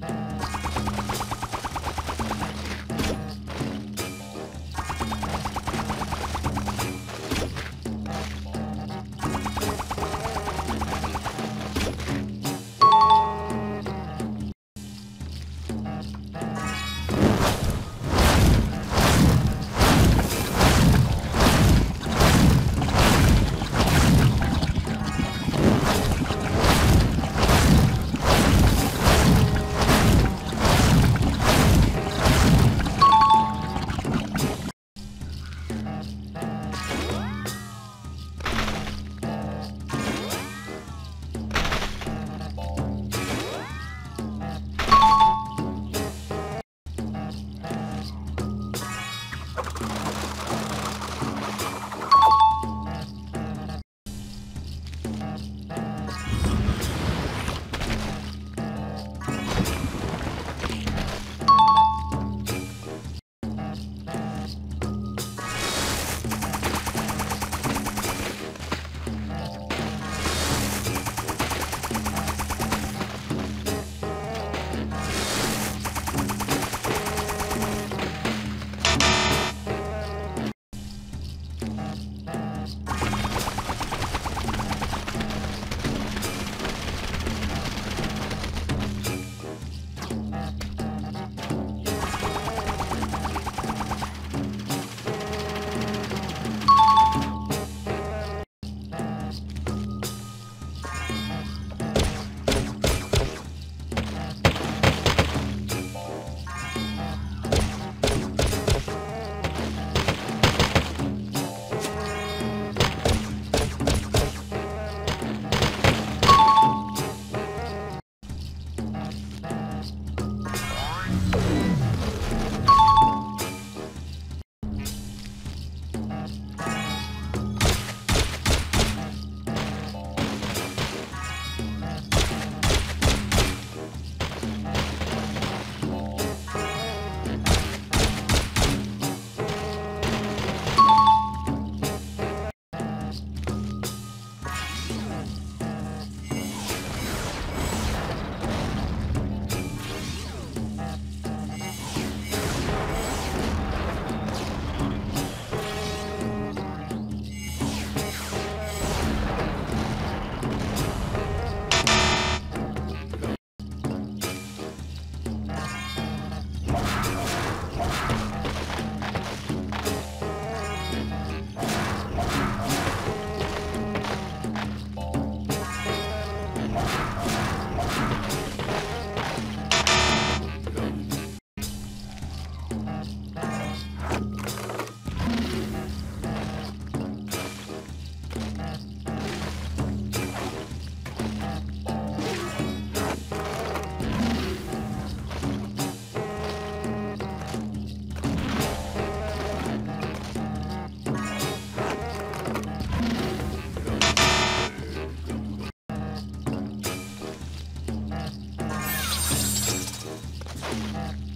Bye. Thank